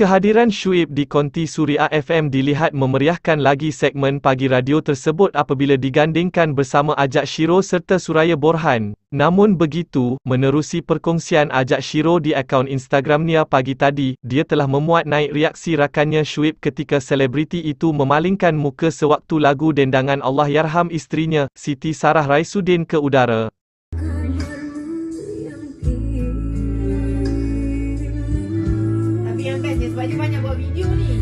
Kehadiran Shuib di Konti Suria FM dilihat memeriahkan lagi segmen pagi radio tersebut apabila digandingkan bersama Ajak Shiro serta Suraya Borhan. Namun begitu, menerusi perkongsian Ajak Shiro di akaun Instagramnya pagi tadi, dia telah memuat naik reaksi rakannya Shuib ketika selebriti itu memalingkan muka sewaktu lagu dendangan Allah Yarham isterinya, Siti Sarah Raisuddin ke udara. podcast ni sebab dia banyak buat video ni.